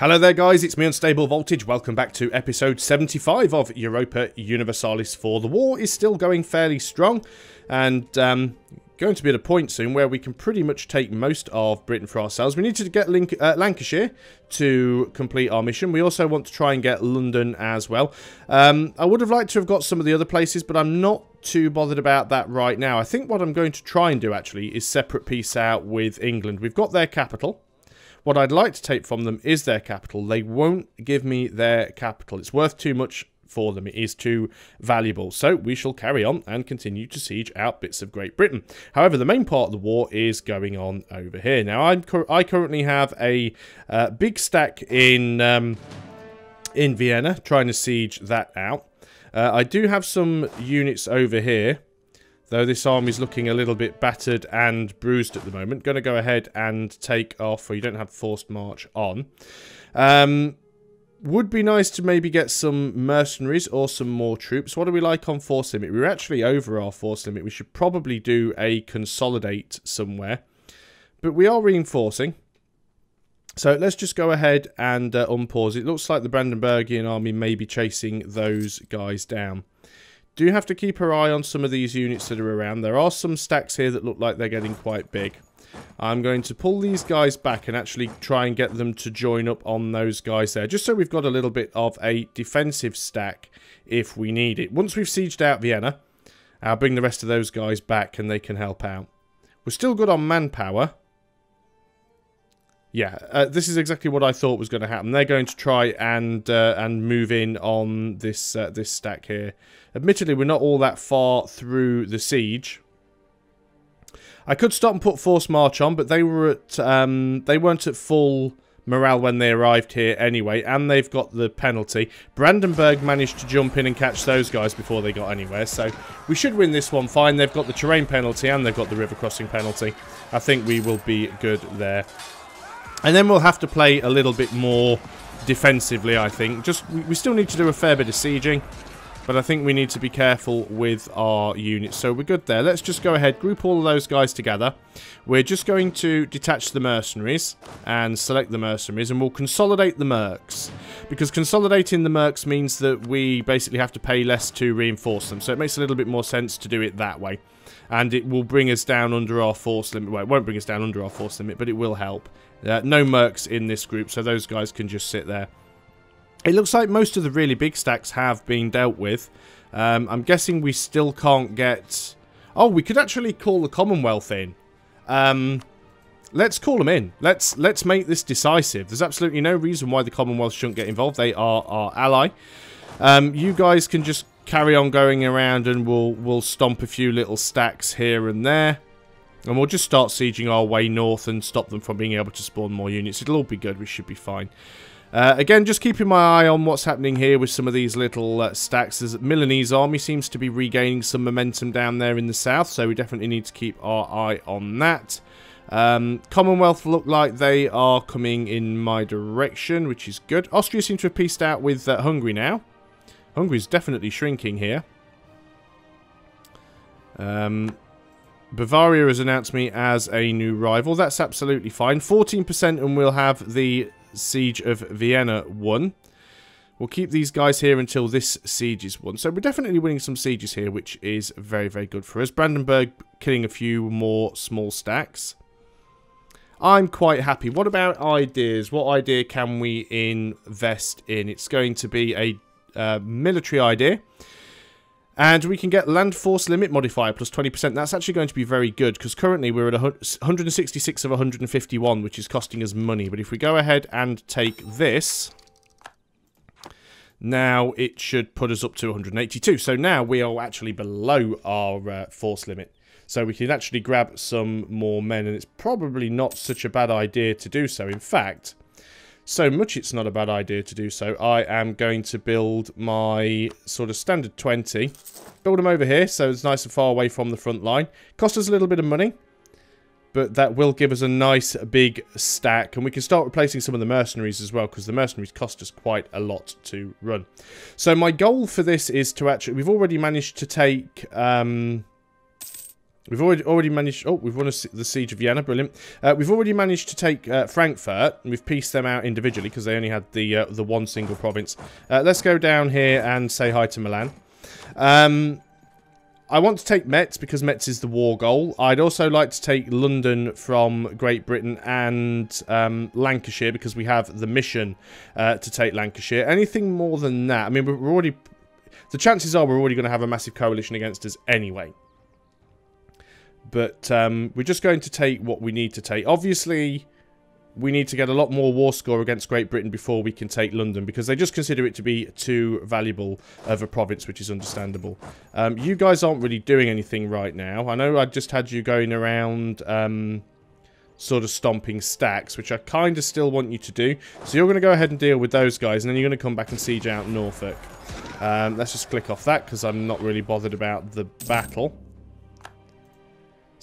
Hello there guys, it's me Unstable Voltage, welcome back to episode 75 of Europa Universalis 4. The war is still going fairly strong and um, going to be at a point soon where we can pretty much take most of Britain for ourselves. We need to get Link uh, Lancashire to complete our mission. We also want to try and get London as well. Um, I would have liked to have got some of the other places, but I'm not too bothered about that right now. I think what I'm going to try and do actually is separate peace out with England. We've got their capital. What I'd like to take from them is their capital. They won't give me their capital. It's worth too much for them. It is too valuable. So we shall carry on and continue to siege out bits of Great Britain. However, the main part of the war is going on over here. Now, I'm I currently have a uh, big stack in um, in Vienna, trying to siege that out. Uh, I do have some units over here Though this arm is looking a little bit battered and bruised at the moment. Going to go ahead and take off, or you don't have forced march on. Um, would be nice to maybe get some mercenaries or some more troops. What do we like on force limit? We're actually over our force limit. We should probably do a consolidate somewhere. But we are reinforcing. So let's just go ahead and uh, unpause. It looks like the Brandenburgian army may be chasing those guys down do have to keep our eye on some of these units that are around. There are some stacks here that look like they're getting quite big. I'm going to pull these guys back and actually try and get them to join up on those guys there. Just so we've got a little bit of a defensive stack if we need it. Once we've sieged out Vienna, I'll bring the rest of those guys back and they can help out. We're still good on manpower. Yeah, uh, this is exactly what I thought was going to happen. They're going to try and uh, and move in on this uh, this stack here. Admittedly, we're not all that far through the siege. I could stop and put force march on, but they were at um, they weren't at full morale when they arrived here anyway, and they've got the penalty. Brandenburg managed to jump in and catch those guys before they got anywhere, so we should win this one fine. They've got the terrain penalty and they've got the river crossing penalty. I think we will be good there. And then we'll have to play a little bit more defensively, I think. Just We still need to do a fair bit of sieging. But I think we need to be careful with our units. So we're good there. Let's just go ahead, group all of those guys together. We're just going to detach the mercenaries and select the mercenaries. And we'll consolidate the mercs. Because consolidating the mercs means that we basically have to pay less to reinforce them. So it makes a little bit more sense to do it that way. And it will bring us down under our force limit. Well, it won't bring us down under our force limit, but it will help. Uh, no mercs in this group, so those guys can just sit there. It looks like most of the really big stacks have been dealt with. Um, I'm guessing we still can't get... Oh, we could actually call the Commonwealth in. Um, let's call them in. Let's let's make this decisive. There's absolutely no reason why the Commonwealth shouldn't get involved. They are our ally. Um, you guys can just carry on going around and we'll, we'll stomp a few little stacks here and there. And we'll just start sieging our way north and stop them from being able to spawn more units. It'll all be good. We should be fine. Uh, again, just keeping my eye on what's happening here with some of these little uh, stacks. As Milanese army seems to be regaining some momentum down there in the south, so we definitely need to keep our eye on that. Um, Commonwealth look like they are coming in my direction, which is good. Austria seems to have pieced out with uh, Hungary now. Hungary's definitely shrinking here. Um, Bavaria has announced me as a new rival. That's absolutely fine. 14% and we'll have the siege of Vienna won. We'll keep these guys here until this siege is won. So we're definitely winning some sieges here, which is very, very good for us. Brandenburg killing a few more small stacks. I'm quite happy. What about ideas? What idea can we invest in? It's going to be a uh, military idea. And we can get land force limit modifier plus 20%. That's actually going to be very good because currently we're at 166 of 151, which is costing us money. But if we go ahead and take this, now it should put us up to 182. So now we are actually below our uh, force limit. So we can actually grab some more men, and it's probably not such a bad idea to do so. In fact, so much it's not a bad idea to do so. I am going to build my sort of standard 20. Build them over here so it's nice and far away from the front line. Cost us a little bit of money. But that will give us a nice big stack. And we can start replacing some of the mercenaries as well. Because the mercenaries cost us quite a lot to run. So my goal for this is to actually... We've already managed to take... Um, We've already already managed. Oh, we've won a, the siege of Vienna. Brilliant. Uh, we've already managed to take uh, Frankfurt. We've pieced them out individually because they only had the uh, the one single province. Uh, let's go down here and say hi to Milan. Um, I want to take Metz because Metz is the war goal. I'd also like to take London from Great Britain and um, Lancashire because we have the mission uh, to take Lancashire. Anything more than that, I mean, we're already... The chances are we're already going to have a massive coalition against us anyway. But um, we're just going to take what we need to take. Obviously, we need to get a lot more war score against Great Britain before we can take London because they just consider it to be too valuable of a province, which is understandable. Um, you guys aren't really doing anything right now. I know I just had you going around um, sort of stomping stacks, which I kind of still want you to do. So you're going to go ahead and deal with those guys, and then you're going to come back and siege out Norfolk. Um, let's just click off that because I'm not really bothered about the battle.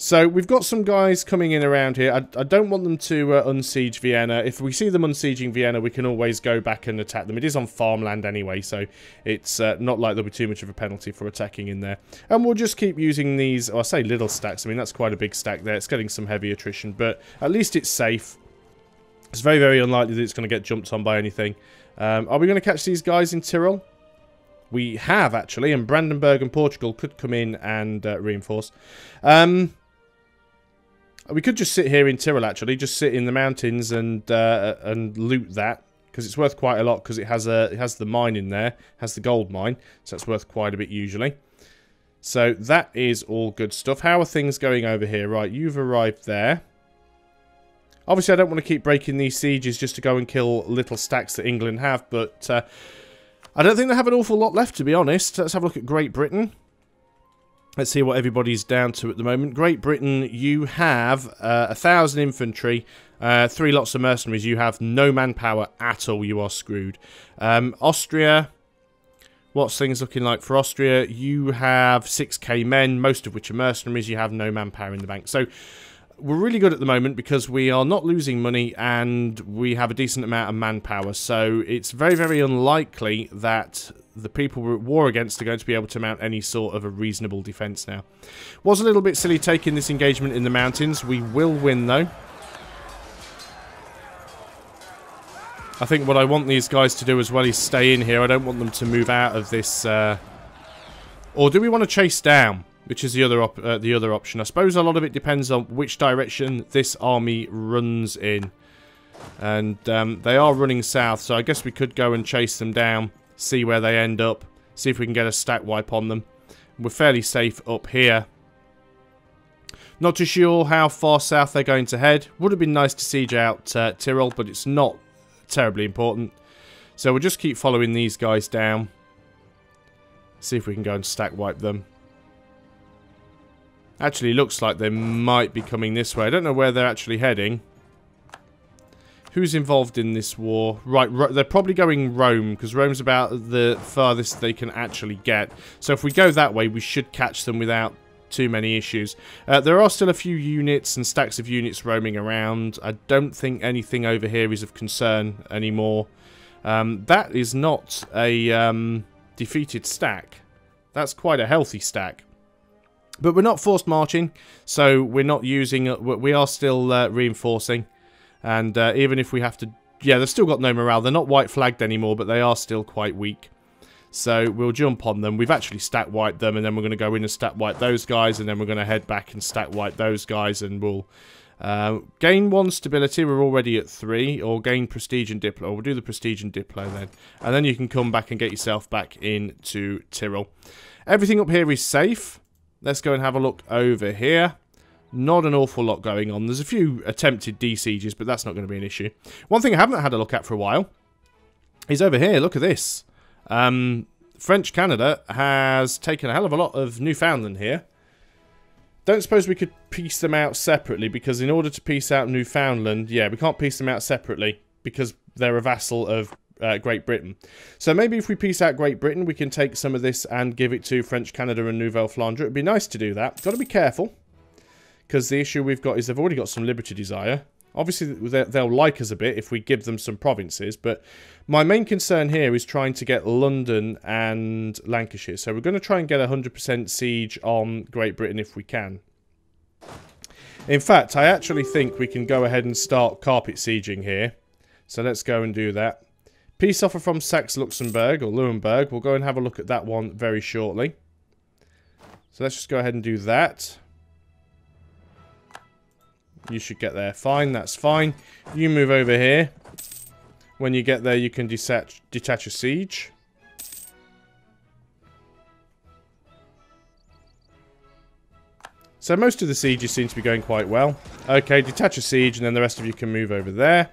So we've got some guys coming in around here. I, I don't want them to uh, unsiege Vienna. If we see them unsieging Vienna, we can always go back and attack them. It is on farmland anyway, so it's uh, not like there'll be too much of a penalty for attacking in there. And we'll just keep using these, oh, I say little stacks. I mean, that's quite a big stack there. It's getting some heavy attrition, but at least it's safe. It's very, very unlikely that it's going to get jumped on by anything. Um, are we going to catch these guys in Tyrol? We have, actually, and Brandenburg and Portugal could come in and uh, reinforce. Um, we could just sit here in Tyrol, actually. Just sit in the mountains and uh, and loot that. Because it's worth quite a lot, because it has a it has the mine in there. has the gold mine. So it's worth quite a bit usually. So that is all good stuff. How are things going over here? Right, you've arrived there. Obviously, I don't want to keep breaking these sieges just to go and kill little stacks that England have, but uh, I don't think they have an awful lot left, to be honest. Let's have a look at Great Britain. Let's see what everybody's down to at the moment. Great Britain, you have uh, a thousand infantry, uh, three lots of mercenaries. You have no manpower at all. You are screwed. Um, Austria, what's things looking like for Austria? You have 6k men, most of which are mercenaries. You have no manpower in the bank. So we're really good at the moment because we are not losing money and we have a decent amount of manpower. So it's very, very unlikely that the people we're at war against are going to be able to mount any sort of a reasonable defence now. Was a little bit silly taking this engagement in the mountains. We will win, though. I think what I want these guys to do as well is stay in here. I don't want them to move out of this... Uh... Or do we want to chase down? Which is the other uh, the other option. I suppose a lot of it depends on which direction this army runs in. And um, they are running south, so I guess we could go and chase them down see where they end up, see if we can get a stack wipe on them. We're fairly safe up here. Not too sure how far south they're going to head. Would have been nice to siege out uh, Tyrol, but it's not terribly important. So we'll just keep following these guys down. See if we can go and stack wipe them. Actually, looks like they might be coming this way. I don't know where they're actually heading. Who's involved in this war? Right, they're probably going Rome, because Rome's about the farthest they can actually get. So if we go that way, we should catch them without too many issues. Uh, there are still a few units and stacks of units roaming around. I don't think anything over here is of concern anymore. Um, that is not a um, defeated stack. That's quite a healthy stack. But we're not forced marching, so we're not using... Uh, we are still uh, reinforcing. And uh, even if we have to... Yeah, they've still got no morale. They're not white flagged anymore, but they are still quite weak. So we'll jump on them. We've actually stat wiped them, and then we're going to go in and stat wipe those guys, and then we're going to head back and stat wipe those guys, and we'll uh, gain one stability. We're already at three, or gain prestige and diplo. We'll do the prestige and diplo then, and then you can come back and get yourself back into Tyrol. Everything up here is safe. Let's go and have a look over here. Not an awful lot going on. There's a few attempted D-sieges, but that's not going to be an issue. One thing I haven't had a look at for a while is over here. Look at this. Um, French Canada has taken a hell of a lot of Newfoundland here. Don't suppose we could peace them out separately, because in order to peace out Newfoundland, yeah, we can't peace them out separately, because they're a vassal of uh, Great Britain. So maybe if we peace out Great Britain, we can take some of this and give it to French Canada and Nouvelle Flandre. It'd be nice to do that. Got to be careful. Because the issue we've got is they've already got some liberty desire. Obviously, they'll like us a bit if we give them some provinces, but my main concern here is trying to get London and Lancashire. So we're going to try and get 100% siege on Great Britain if we can. In fact, I actually think we can go ahead and start carpet sieging here. So let's go and do that. Peace offer from Saxe-Luxembourg, or Lauenburg. We'll go and have a look at that one very shortly. So let's just go ahead and do that. You should get there. Fine, that's fine. You move over here. When you get there, you can detach, detach a siege. So most of the sieges seem to be going quite well. Okay, detach a siege, and then the rest of you can move over there.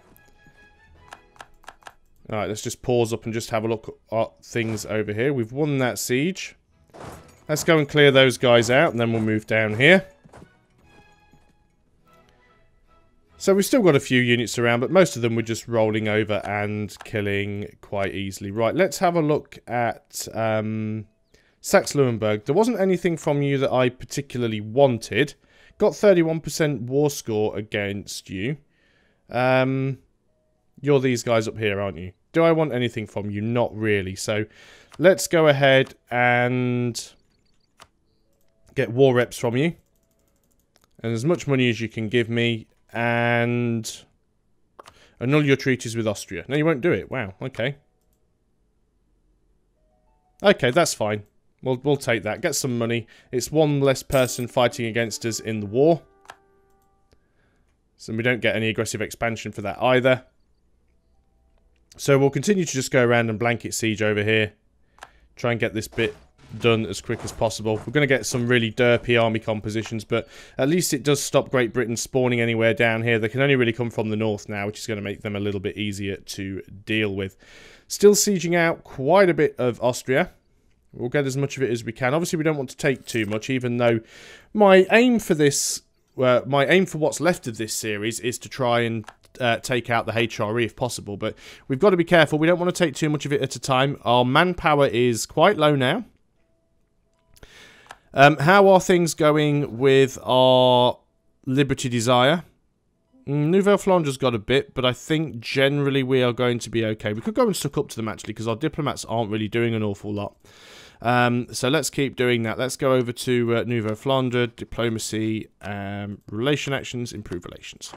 Alright, let's just pause up and just have a look at things over here. We've won that siege. Let's go and clear those guys out, and then we'll move down here. So we've still got a few units around, but most of them we're just rolling over and killing quite easily. Right, let's have a look at... Um, Saxe-Lauenburg. There wasn't anything from you that I particularly wanted. Got 31% war score against you. Um, you're these guys up here, aren't you? Do I want anything from you? Not really. So let's go ahead and get war reps from you. And as much money as you can give me. And annul your treaties with Austria. No, you won't do it. Wow, okay. Okay, that's fine. We'll, we'll take that. Get some money. It's one less person fighting against us in the war. So we don't get any aggressive expansion for that either. So we'll continue to just go around and blanket siege over here. Try and get this bit done as quick as possible. We're going to get some really derpy army compositions, but at least it does stop Great Britain spawning anywhere down here. They can only really come from the north now, which is going to make them a little bit easier to deal with. Still sieging out quite a bit of Austria. We'll get as much of it as we can. Obviously, we don't want to take too much, even though my aim for this, uh, my aim for what's left of this series is to try and uh, take out the HRE if possible. But we've got to be careful. We don't want to take too much of it at a time. Our manpower is quite low now. Um, how are things going with our Liberty Desire? Mm, Nouvelle Flandre's got a bit, but I think generally we are going to be okay. We could go and suck up to them, actually, because our diplomats aren't really doing an awful lot. Um, so let's keep doing that. Let's go over to uh, Flandre, diplomacy, um, relation actions, improve relations.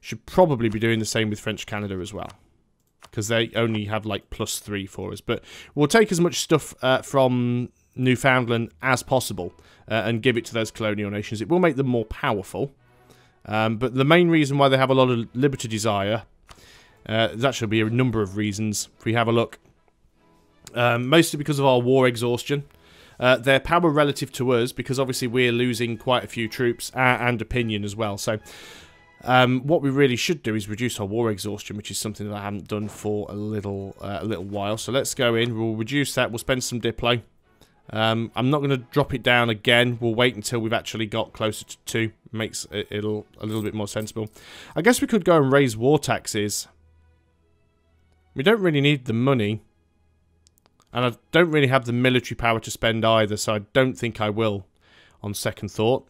Should probably be doing the same with French Canada as well. Because they only have like plus three for us. But we'll take as much stuff uh, from Newfoundland as possible uh, and give it to those colonial nations. It will make them more powerful. Um, but the main reason why they have a lot of liberty desire, uh, there's actually be a number of reasons. If we have a look, um, mostly because of our war exhaustion. Uh, their power relative to us, because obviously we're losing quite a few troops and opinion as well. So um, what we really should do is reduce our war exhaustion, which is something that I haven't done for a little uh, a little while. So let's go in. We'll reduce that. We'll spend some Diplo. Um, I'm not going to drop it down again. We'll wait until we've actually got closer to two. Makes it it'll a little bit more sensible. I guess we could go and raise war taxes. We don't really need the money. And I don't really have the military power to spend either, so I don't think I will on second thought.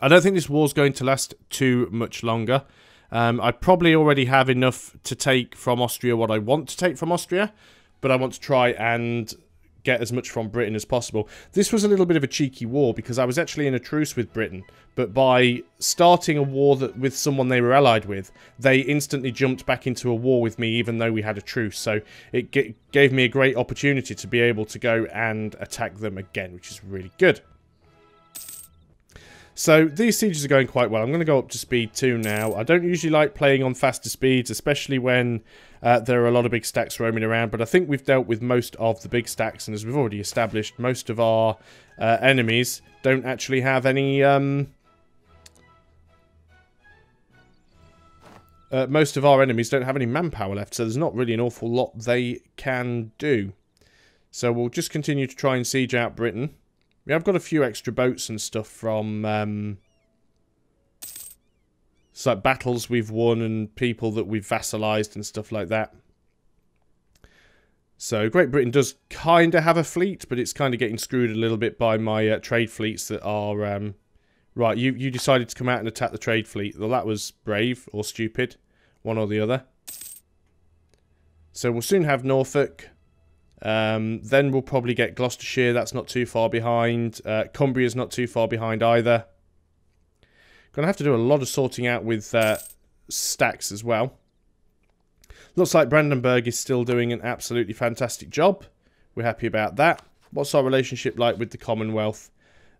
I don't think this war's going to last too much longer. Um, I probably already have enough to take from Austria what I want to take from Austria, but I want to try and get as much from Britain as possible. This was a little bit of a cheeky war because I was actually in a truce with Britain, but by starting a war that with someone they were allied with, they instantly jumped back into a war with me even though we had a truce. So it gave me a great opportunity to be able to go and attack them again, which is really good. So these sieges are going quite well. I'm going to go up to speed 2 now. I don't usually like playing on faster speeds, especially when uh, there are a lot of big stacks roaming around, but I think we've dealt with most of the big stacks, and as we've already established, most of our uh, enemies don't actually have any... Um, uh, most of our enemies don't have any manpower left, so there's not really an awful lot they can do. So we'll just continue to try and siege out Britain. We have got a few extra boats and stuff from... Um, like battles we've won and people that we've vassalized and stuff like that. So Great Britain does kind of have a fleet, but it's kind of getting screwed a little bit by my uh, trade fleets that are... Um, right, you, you decided to come out and attack the trade fleet. Well, that was brave or stupid. One or the other. So we'll soon have Norfolk. Um, then we'll probably get Gloucestershire. That's not too far behind. Uh, Cumbria's not too far behind either. Going to have to do a lot of sorting out with uh, stacks as well. Looks like Brandenburg is still doing an absolutely fantastic job. We're happy about that. What's our relationship like with the Commonwealth?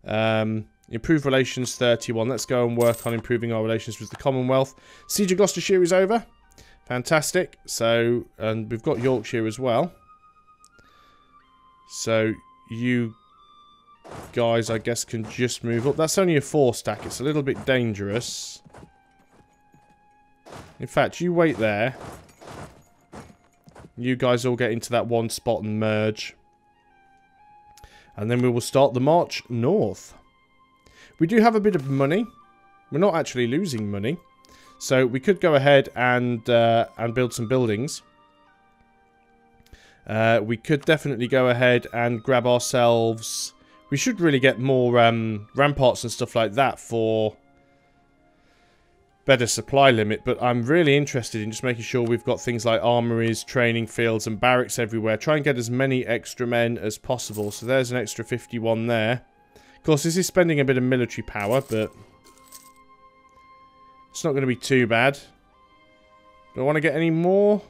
Um, improve relations 31. Let's go and work on improving our relations with the Commonwealth. Siege of Gloucestershire is over. Fantastic. So, and we've got Yorkshire as well. So, you guys, I guess, can just move up. That's only a four stack. It's a little bit dangerous. In fact, you wait there. You guys all get into that one spot and merge. And then we will start the march north. We do have a bit of money. We're not actually losing money. So we could go ahead and uh, and build some buildings. Uh, we could definitely go ahead and grab ourselves... We should really get more um, ramparts and stuff like that for better supply limit, but I'm really interested in just making sure we've got things like armories, training fields, and barracks everywhere. Try and get as many extra men as possible. So there's an extra 51 there. Of course, this is spending a bit of military power, but it's not going to be too bad. Do I want to get any more?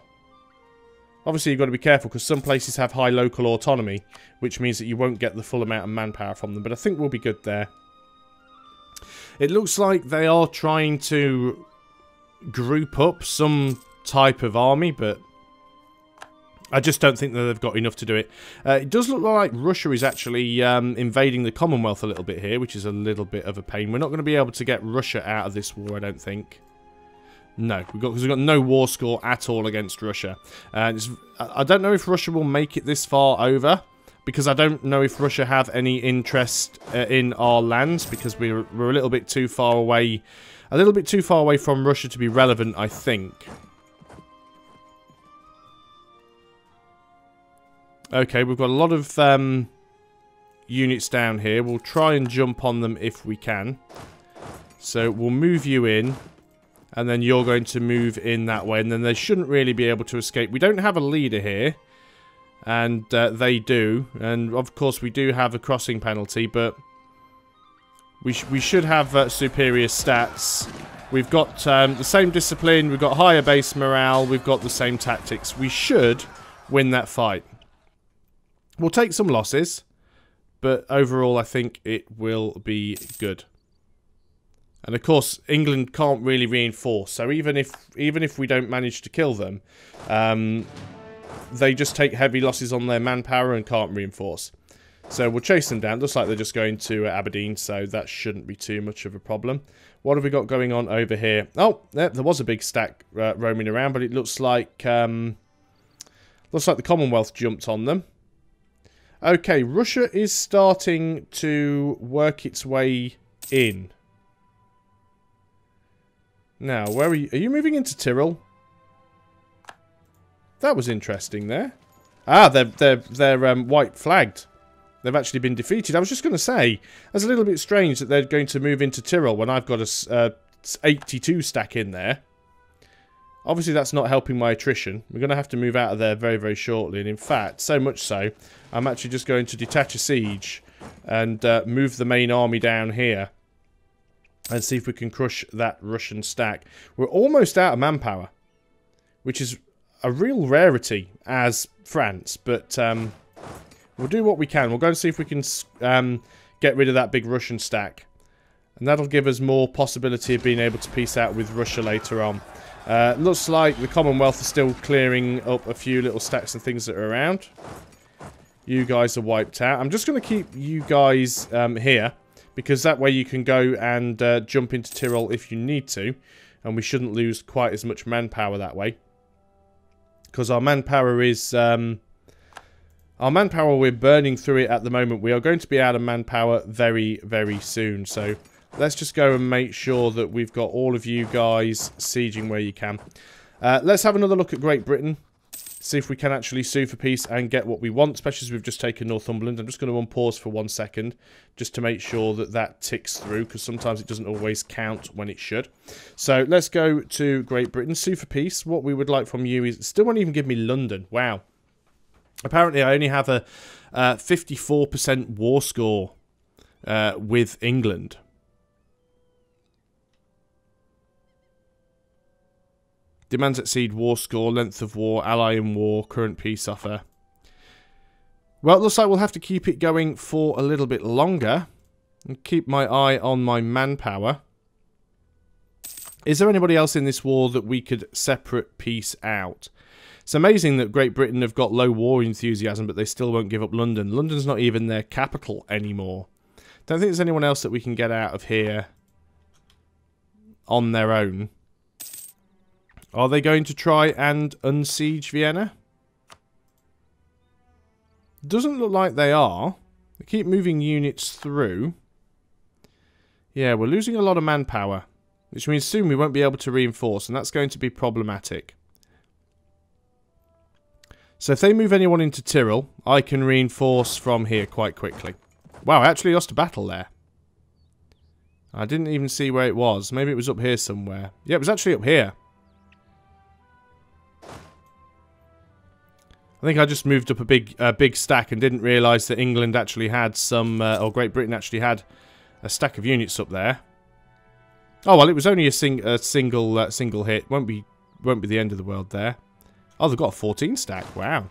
Obviously, you've got to be careful because some places have high local autonomy, which means that you won't get the full amount of manpower from them, but I think we'll be good there. It looks like they are trying to group up some type of army, but I just don't think that they've got enough to do it. Uh, it does look like Russia is actually um, invading the Commonwealth a little bit here, which is a little bit of a pain. We're not going to be able to get Russia out of this war, I don't think. No, we've got because we've got no war score at all against Russia. Uh, I don't know if Russia will make it this far over because I don't know if Russia have any interest uh, in our lands because we're, we're a little bit too far away, a little bit too far away from Russia to be relevant, I think. Okay, we've got a lot of um, units down here. We'll try and jump on them if we can. So we'll move you in. And then you're going to move in that way. And then they shouldn't really be able to escape. We don't have a leader here and uh, they do. And of course, we do have a crossing penalty, but we sh we should have uh, superior stats. We've got um, the same discipline. We've got higher base morale. We've got the same tactics. We should win that fight. We'll take some losses, but overall, I think it will be good. And of course, England can't really reinforce. So even if even if we don't manage to kill them, um, they just take heavy losses on their manpower and can't reinforce. So we'll chase them down. Looks like they're just going to Aberdeen, so that shouldn't be too much of a problem. What have we got going on over here? Oh, there, there was a big stack uh, roaming around, but it looks like um, looks like the Commonwealth jumped on them. Okay, Russia is starting to work its way in. Now, where are you? Are you moving into Tyrol? That was interesting there. Ah, they're, they're, they're um, white flagged. They've actually been defeated. I was just going to say, that's a little bit strange that they're going to move into Tyrol when I've got a uh, 82 stack in there. Obviously, that's not helping my attrition. We're going to have to move out of there very, very shortly. And in fact, so much so, I'm actually just going to detach a siege and uh, move the main army down here and see if we can crush that Russian stack. We're almost out of manpower, which is a real rarity as France, but um, we'll do what we can. We'll go and see if we can um, get rid of that big Russian stack. And that'll give us more possibility of being able to peace out with Russia later on. Uh, looks like the Commonwealth is still clearing up a few little stacks and things that are around. You guys are wiped out. I'm just going to keep you guys um, here. Because that way you can go and uh, jump into Tyrol if you need to. And we shouldn't lose quite as much manpower that way because our manpower is... Um, our manpower, we're burning through it at the moment. We are going to be out of manpower very, very soon. So let's just go and make sure that we've got all of you guys sieging where you can. Uh, let's have another look at Great Britain see if we can actually sue for peace and get what we want, especially as we've just taken Northumberland. I'm just going to unpause for one second just to make sure that that ticks through because sometimes it doesn't always count when it should. So let's go to Great Britain. Sue for peace. What we would like from you is... Still won't even give me London. Wow. Apparently I only have a 54% uh, war score uh, with England. Demands exceed war score, length of war, ally in war, current peace offer. Well, it looks like we'll have to keep it going for a little bit longer. And keep my eye on my manpower. Is there anybody else in this war that we could separate peace out? It's amazing that Great Britain have got low war enthusiasm, but they still won't give up London. London's not even their capital anymore. Don't think there's anyone else that we can get out of here on their own. Are they going to try and unsiege Vienna? Doesn't look like they are. They keep moving units through. Yeah, we're losing a lot of manpower. Which means soon we won't be able to reinforce, and that's going to be problematic. So if they move anyone into Tyrol, I can reinforce from here quite quickly. Wow, I actually lost a battle there. I didn't even see where it was. Maybe it was up here somewhere. Yeah, it was actually up here. I think I just moved up a big uh, big stack and didn't realise that England actually had some, uh, or Great Britain actually had a stack of units up there. Oh well, it was only a, sing a single uh, single hit. Won't be won't be the end of the world there. Oh, they've got a 14 stack. Wow.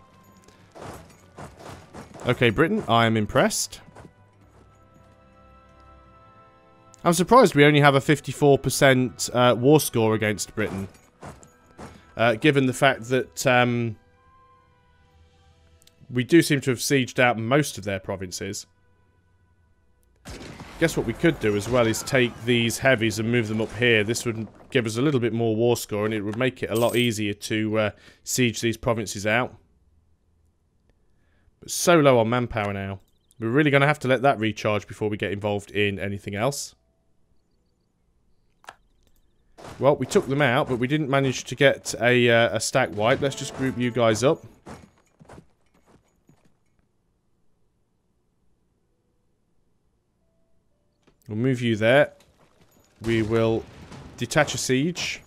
Okay, Britain, I am impressed. I'm surprised we only have a 54% uh, war score against Britain. Uh, given the fact that um, we do seem to have sieged out most of their provinces. Guess what we could do as well is take these heavies and move them up here. This would give us a little bit more war score and it would make it a lot easier to uh, siege these provinces out. But so low on manpower now. We're really going to have to let that recharge before we get involved in anything else. Well, we took them out, but we didn't manage to get a, uh, a stack wipe. Let's just group you guys up. We'll move you there. We will detach a siege.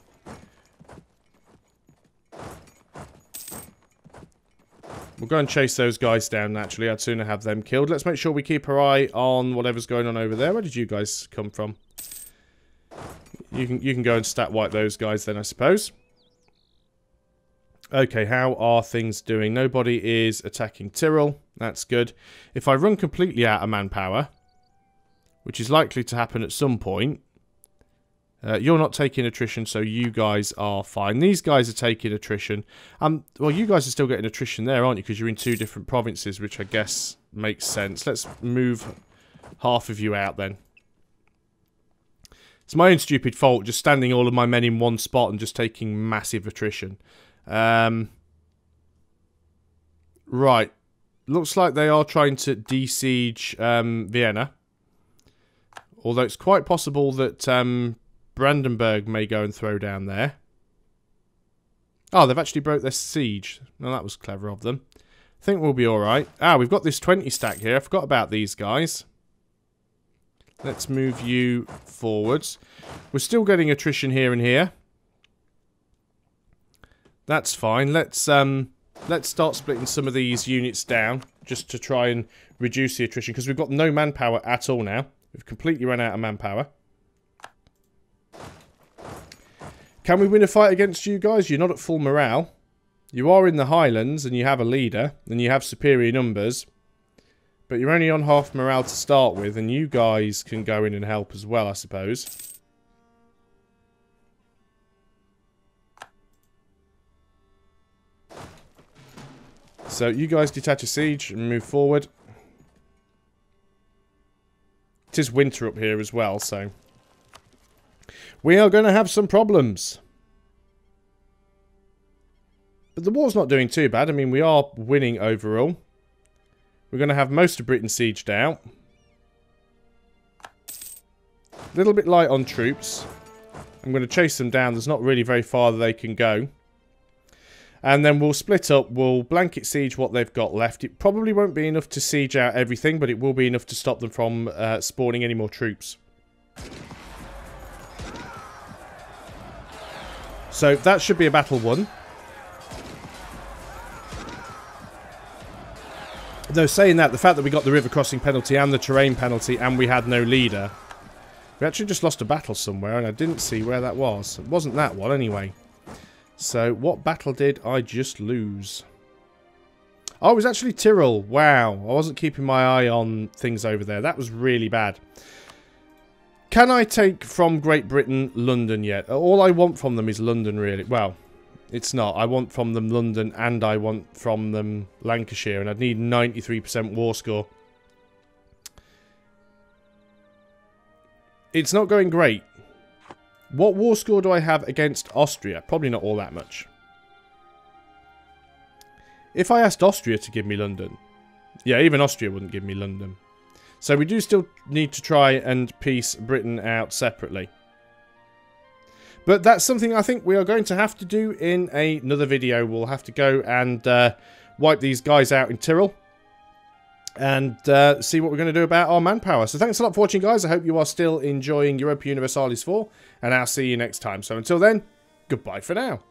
We'll go and chase those guys down, naturally. I'd sooner have them killed. Let's make sure we keep our eye on whatever's going on over there. Where did you guys come from? You can you can go and stat wipe those guys then, I suppose. Okay, how are things doing? Nobody is attacking Tyrol. That's good. If I run completely out of manpower, which is likely to happen at some point. Uh, you're not taking attrition, so you guys are fine. These guys are taking attrition. Um, well, you guys are still getting attrition there, aren't you? Because you're in two different provinces, which I guess makes sense. Let's move half of you out then. It's my own stupid fault, just standing all of my men in one spot and just taking massive attrition. Um, right. Looks like they are trying to de-siege um, Vienna. Although it's quite possible that um, Brandenburg may go and throw down there. Oh, they've actually broke their siege. Well, that was clever of them. I think we'll be alright. Ah, we've got this 20 stack here. I forgot about these guys. Let's move you forwards. We're still getting attrition here and here. That's fine. Let's um let's start splitting some of these units down just to try and reduce the attrition because we've got no manpower at all now. We've completely run out of manpower. Can we win a fight against you guys? You're not at full morale. You are in the Highlands and you have a leader and you have superior numbers. But you're only on half morale to start with and you guys can go in and help as well, I suppose. So you guys detach a siege and move forward. It is winter up here as well, so... We are going to have some problems. But the war's not doing too bad. I mean, we are winning overall. We're going to have most of Britain sieged out. A little bit light on troops. I'm going to chase them down. There's not really very far that they can go. And then we'll split up, we'll blanket siege what they've got left. It probably won't be enough to siege out everything, but it will be enough to stop them from uh, spawning any more troops. So that should be a battle won. Though saying that, the fact that we got the river crossing penalty and the terrain penalty and we had no leader, we actually just lost a battle somewhere and I didn't see where that was. It wasn't that one anyway. So, what battle did I just lose? Oh, it was actually Tyrol. Wow. I wasn't keeping my eye on things over there. That was really bad. Can I take from Great Britain London yet? All I want from them is London, really. Well, it's not. I want from them London and I want from them Lancashire. And I'd need 93% war score. It's not going great. What war score do I have against Austria? Probably not all that much. If I asked Austria to give me London, yeah, even Austria wouldn't give me London. So we do still need to try and peace Britain out separately. But that's something I think we are going to have to do in another video. We'll have to go and uh, wipe these guys out in Tyrol. And uh, see what we're going to do about our manpower. So thanks a lot for watching, guys. I hope you are still enjoying Europa Universalis 4. And I'll see you next time. So until then, goodbye for now.